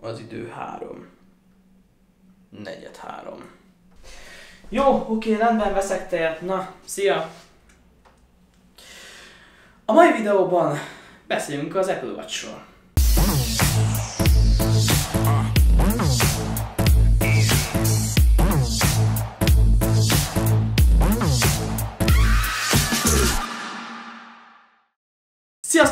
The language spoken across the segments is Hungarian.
Az idő három. Negyed három. Jó, oké, rendben veszek tejet. Na, szia! A mai videóban beszélünk az Apple Watch-ról.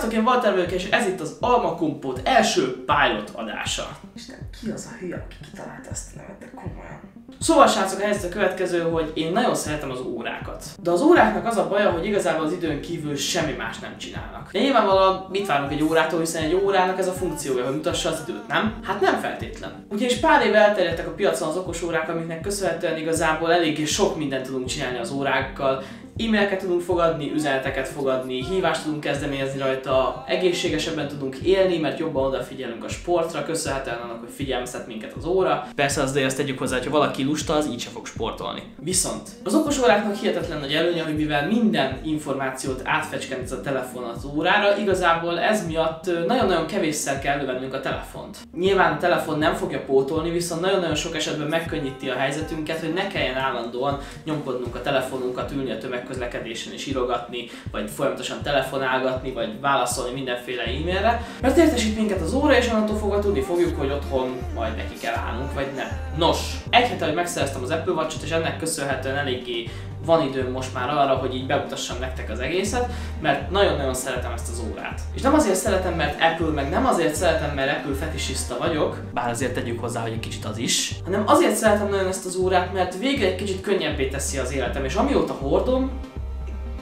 Sziasztok, én Walter vagyok, és ez itt az Alma Kompót első pilot adása. Isten, ki az a hülye, aki kitalálta ezt a nevet, de komolyan. Szóval srácok, a helyzet a következő, hogy én nagyon szeretem az órákat. De az óráknak az a baja, hogy igazából az időn kívül semmi más nem csinálnak. De nyilvánvalóan mit várunk egy órától, hiszen egy órának ez a funkciója, hogy mutassa az időt, nem? Hát nem feltétlen. Ugyanis pár éve elterjedtek a piacon az okos órák, amiknek köszönhetően igazából eléggé sok mindent tudunk csinálni az órákkal, e-maileket tudunk fogadni, üzeneteket fogadni, hívást tudunk kezdeményezni rajta, egészségesebben tudunk élni, mert jobban odafigyelünk a sportra, köszönhetően annak, hogy figyelmeztet minket az óra. Persze azért azt tegyük hozzá, hogy valaki lusta, az így se fog sportolni. Viszont az okos óráknak hihetetlen nagy előnye, hogy mivel minden információt átfecskent a telefon az órára, igazából ez miatt nagyon-nagyon kevésszer kell elővennünk a telefont. Nyilván a telefon nem fogja pótolni, viszont nagyon-nagyon sok esetben megkönnyíti a helyzetünket, hogy ne kelljen állandóan nyomkodnunk a telefonunkat, ülni a tömeg közlekedésen is írogatni, vagy folyamatosan telefonálgatni, vagy válaszolni mindenféle e-mailre, mert értesít minket az óra, és onnantól fogva tudni fogjuk, hogy otthon majd neki kell állnunk, vagy nem. Nos, egy hete, hogy megszereztem az Apple watch és ennek köszönhetően eléggé van időm most már arra, hogy így bemutassam nektek az egészet, mert nagyon-nagyon szeretem ezt az órát. És nem azért szeretem, mert Apple, meg nem azért szeretem, mert Apple fetisista vagyok, bár azért tegyük hozzá, hogy egy kicsit az is, hanem azért szeretem nagyon ezt az órát, mert végre egy kicsit könnyebbé teszi az életem, és amióta hordom,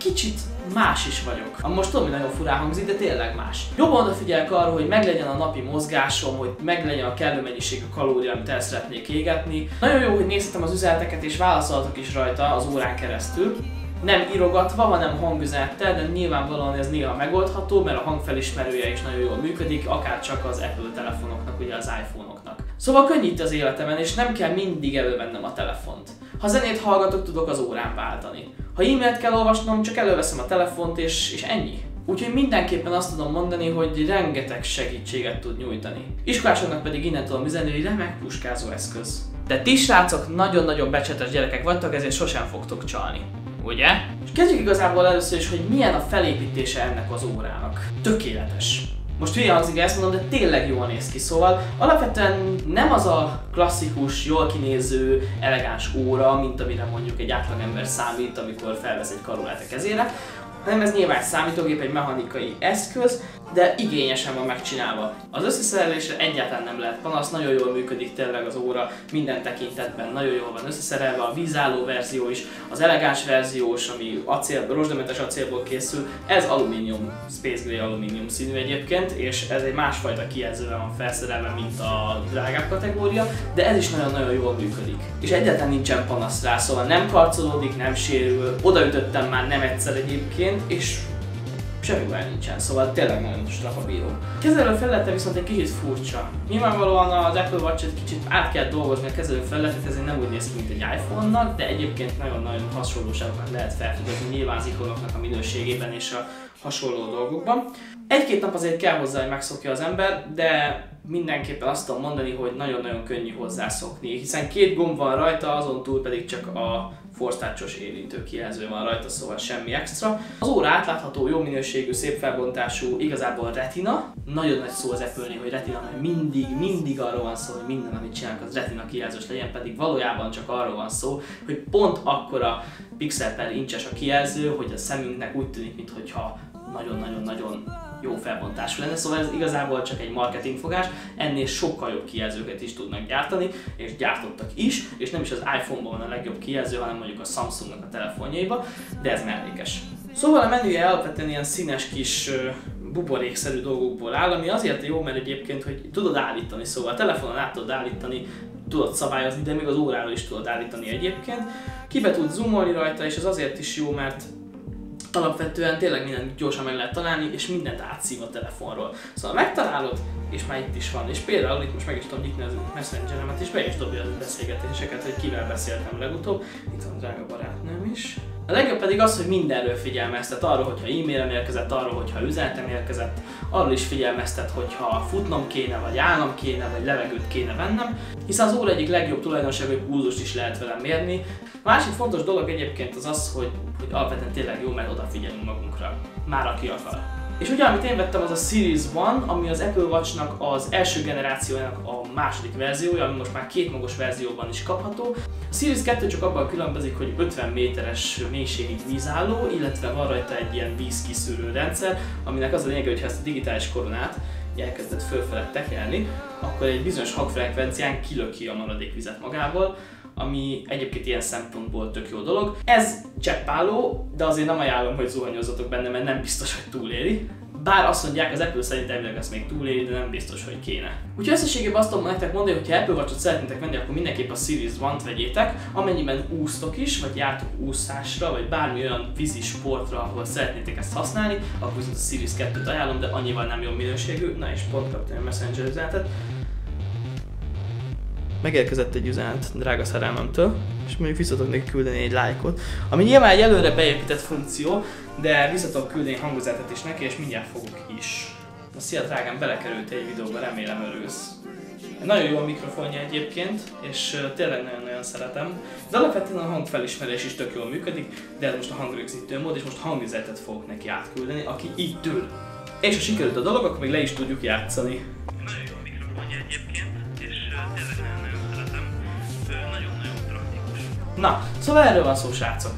kicsit más is vagyok. Most tudom, hogy nagyon furán hangzik, de tényleg más. Jobban odafigyelek arra, hogy meglegyen a napi mozgásom, hogy meglegyen a kellő mennyiségű kalória, amit el szeretnék égetni. Nagyon jó, hogy nézhetem az üzeneteket és válaszoltok is rajta az órán keresztül. Nem írogatva, hanem hangüzenettel, de nyilvánvalóan ez néha megoldható, mert a hangfelismerője is nagyon jól működik, akár csak az Apple telefonoknak, ugye az iPhone-oknak. Szóval könnyít az életemen, és nem kell mindig elővennem a telefont. Ha zenét hallgatok, tudok az órán váltani. Ha e-mailt kell olvasnom, csak előveszem a telefont és, és ennyi. Úgyhogy mindenképpen azt tudom mondani, hogy rengeteg segítséget tud nyújtani. Iskolásoknak pedig innen tudom üzenni, hogy remek puskázó eszköz. De ti srácok nagyon-nagyon becsetes gyerekek vagytok, ezért sosem fogtok csalni. Ugye? És kezdjük igazából először is, hogy milyen a felépítése ennek az órának. Tökéletes. Most hülye hangzik ezt mondom, de tényleg jól néz ki. Szóval alapvetően nem az a klasszikus, jól kinéző, elegáns óra, mint amire mondjuk egy átlagember számít, amikor felvesz egy karolát a kezére, hanem ez nyilván számítógép, egy mechanikai eszköz, de igényesen van megcsinálva. Az összeszerelésre egyáltalán nem lehet panasz, nagyon jól működik tényleg az óra minden tekintetben, nagyon jól van összeszerelve, a vízálló verzió is, az elegáns verziós, ami acél, rozsdamentes acélból készül, ez alumínium, Space Gray alumínium színű egyébként, és ez egy másfajta kijelzővel van felszerelve, mint a drágább kategória, de ez is nagyon-nagyon jól működik. És egyáltalán nincsen panasz rá, szóval nem karcolódik, nem sérül, odaütöttem már nem egyszer egyébként, és semmi baj nincsen, szóval tényleg nagyon strapabíró. Kezelő felülete viszont egy kicsit furcsa. Nyilvánvalóan az Apple watch egy kicsit át kell dolgozni a kezelő felületet, ezért nem úgy néz ki, mint egy iPhone-nak, de egyébként nagyon-nagyon hasonlóságokat lehet felfedezni nyilván az ikonoknak a minőségében és a hasonló dolgokban. Egy-két nap azért kell hozzá, hogy megszokja az ember, de mindenképpen azt tudom mondani, hogy nagyon-nagyon könnyű hozzászokni, hiszen két gomb van rajta, azon túl pedig csak a forsztácsos érintő kijelző van rajta, szóval semmi extra. Az óra átlátható, jó minőségű, szép felbontású, igazából retina. Nagyon nagy szó az apple hogy retina, mert mindig, mindig arról van szó, hogy minden, amit csinálnak, az retina kijelzős legyen, pedig valójában csak arról van szó, hogy pont akkora pixel per incses a kijelző, hogy a szemünknek úgy tűnik, mintha nagyon-nagyon-nagyon jó felbontású lenne, szóval ez igazából csak egy marketingfogás, ennél sokkal jobb kijelzőket is tudnak gyártani, és gyártottak is, és nem is az iPhone-ban van a legjobb kijelző, hanem mondjuk a Samsungnak a telefonjaiba, de ez mellékes. Szóval a menüje alapvetően ilyen színes kis buborékszerű dolgokból áll, ami azért jó, mert egyébként, hogy tudod állítani, szóval a telefonon át tudod állítani, tudod szabályozni, de még az óráról is tudod állítani egyébként. Kibe tud zoomolni rajta, és ez azért is jó, mert alapvetően tényleg mindent gyorsan meg lehet találni, és mindent átszív a telefonról. Szóval megtalálod, és már itt is van. És például itt most meg is tudom nyitni az messengeremet, és be is dobja a beszélgetéseket, hogy kivel beszéltem legutóbb. Itt van drága barátnőm is. A legjobb pedig az, hogy mindenről figyelmeztet, arról, hogyha e-mailem érkezett, arról, hogyha üzenetem érkezett, arról is figyelmeztet, hogyha futnom kéne, vagy állnom kéne, vagy levegőt kéne vennem, hiszen az óra egyik legjobb tulajdonság, hogy pulzust is lehet vele mérni. Másik fontos dolog egyébként az az, hogy, hogy alapvetően tényleg jó, mert odafigyelünk magunkra. Már aki akar. És ugye, amit én vettem, az a Series One, ami az Apple Watch-nak az első generációjának a második verziója, ami most már két magos verzióban is kapható. A Series 2 csak abban különbözik, hogy 50 méteres mélységig vízálló, illetve van rajta egy ilyen vízkiszűrő rendszer, aminek az a lényeg, hogy ha ezt a digitális koronát elkezdett fölfelett tekelni, akkor egy bizonyos hangfrekvencián kilöki a maradék vizet magából, ami egyébként ilyen szempontból tök jó dolog. Ez cseppálló, de azért nem ajánlom, hogy zuhanyozzatok benne, mert nem biztos, hogy túléli. Bár azt mondják, az Apple szerint elvileg ezt még túléli, de nem biztos, hogy kéne. Úgyhogy összességében azt tudom nektek mondani, hogy ha Apple watch szeretnétek venni, akkor mindenképp a Series One-t vegyétek, amennyiben úsztok is, vagy jártok úszásra, vagy bármi olyan vízi sportra, ahol szeretnétek ezt használni, akkor viszont a Series 2-t ajánlom, de annyival nem jó minőségű. Na és pont kaptam a Messenger üzenetet. Megérkezett egy üzenet drága szerelmemtől, és mondjuk vissza neki küldeni egy lájkot, ami nyilván egy előre beépített funkció, de vissza tudok küldeni hangüzenetet is neki, és mindjárt fogok is. Na szia drágám, belekerült egy videóba, remélem örülsz. Nagyon jó a mikrofonja egyébként, és tényleg nagyon-nagyon szeretem. De alapvetően a hangfelismerés is tök jól működik, de ez most a hangrögzítő mód, és most hangüzenetet fogok neki átküldeni, aki így ül. És ha sikerült a dolog, akkor még le is tudjuk játszani. Nagyon jó a mikrofonja egyébként, Na, szóval erről van szó, srácok.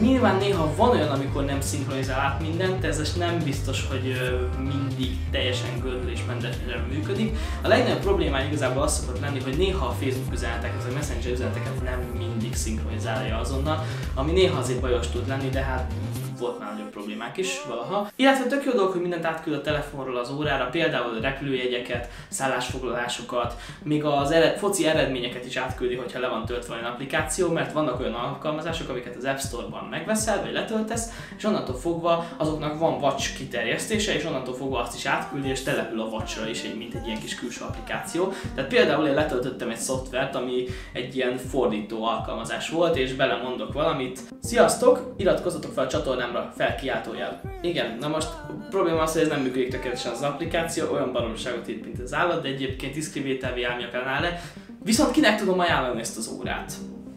Nyilván néha van olyan, amikor nem szinkronizál át mindent, ez nem biztos, hogy mindig teljesen gördülésmentesen működik. A legnagyobb problémája igazából az szokott lenni, hogy néha a Facebook üzeneteket, vagy Messenger üzeneteket nem mindig szinkronizálja azonnal, ami néha azért bajos tud lenni, de hát volt már nagyobb problémák is valaha. Illetve tök jó dolog, hogy mindent átküld a telefonról az órára, például a repülőjegyeket, szállásfoglalásokat, még az ered, foci eredményeket is átküldi, hogyha le van töltve olyan applikáció, mert vannak olyan alkalmazások, amiket az App Store-ban megveszel, vagy letöltesz, és onnantól fogva azoknak van Watch kiterjesztése, és onnantól fogva azt is átküldi, és települ a Watchra is, egy, mint egy ilyen kis külső applikáció. Tehát például én letöltöttem egy szoftvert, ami egy ilyen fordító alkalmazás volt, és belemondok valamit. Sziasztok! Iratkozzatok fel a csatornám számra felkiáltójel. Igen, na most a probléma az, hogy ez nem működik tökéletesen az applikáció, olyan baromságot írt, mint az állat, de egyébként diszkrivételvi állni a kanále. Viszont kinek tudom ajánlani ezt az órát?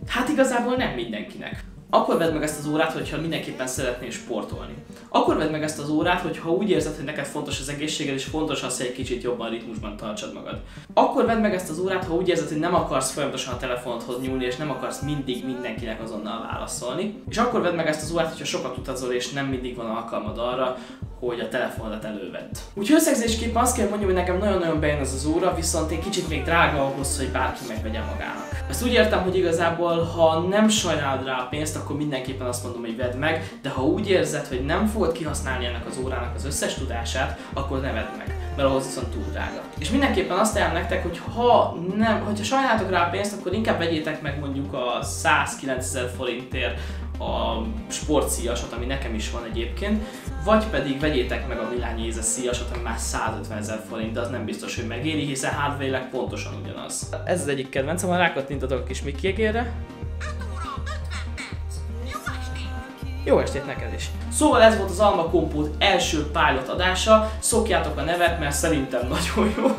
Hát igazából nem mindenkinek. Akkor vedd meg ezt az órát, hogyha mindenképpen szeretnél sportolni. Akkor vedd meg ezt az órát, hogyha úgy érzed, hogy neked fontos az egészséged, és fontos az, hogy egy kicsit jobban ritmusban tartsad magad. Akkor vedd meg ezt az órát, ha úgy érzed, hogy nem akarsz folyamatosan a telefonodhoz nyúlni, és nem akarsz mindig mindenkinek azonnal válaszolni. És akkor vedd meg ezt az órát, hogyha sokat utazol, és nem mindig van alkalmad arra, hogy a telefonodat elővett. Úgyhogy összegzésképpen azt kell mondjam, hogy nekem nagyon-nagyon bejön ez az óra, viszont egy kicsit még drága ahhoz, hogy bárki megvegye magának. Ezt úgy értem, hogy igazából, ha nem sajnálod rá a pénzt, akkor mindenképpen azt mondom, hogy vedd meg, de ha úgy érzed, hogy nem fogod kihasználni ennek az órának az összes tudását, akkor ne vedd meg, mert ahhoz viszont túl drága. És mindenképpen azt ajánlom nektek, hogy ha nem, hogyha sajnáltok rá a pénzt, akkor inkább vegyétek meg mondjuk a 109 ezer forintért a sportszíjasot, ami nekem is van egyébként, vagy pedig vegyétek meg a Milányi Éze szíjasot, ami már 150 ezer forint, de az nem biztos, hogy megéri, hiszen hardware pontosan ugyanaz. Ez az egyik kedvencem, ha rákattintatok a kis Mickey Jó estét neked is! Szóval ez volt az Alma Kompót első pilot adása, szokjátok a nevet, mert szerintem nagyon jó.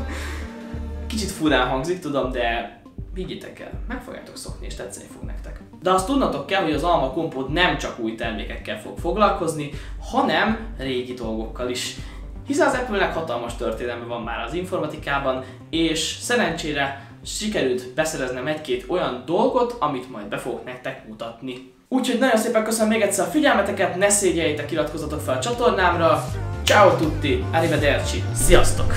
Kicsit furán hangzik, tudom, de higgyétek el, meg fogjátok szokni és tetszeni fog nektek. De azt tudnatok kell, hogy az Alma Kompót nem csak új termékekkel fog foglalkozni, hanem régi dolgokkal is. Hiszen az Apple-nek hatalmas történelme van már az informatikában, és szerencsére sikerült beszereznem egy-két olyan dolgot, amit majd be fogok nektek mutatni. Úgyhogy nagyon szépen köszönöm még egyszer a figyelmeteket, ne szégyeljétek, iratkozzatok fel a csatornámra. Ciao tutti, arrivederci, sziasztok!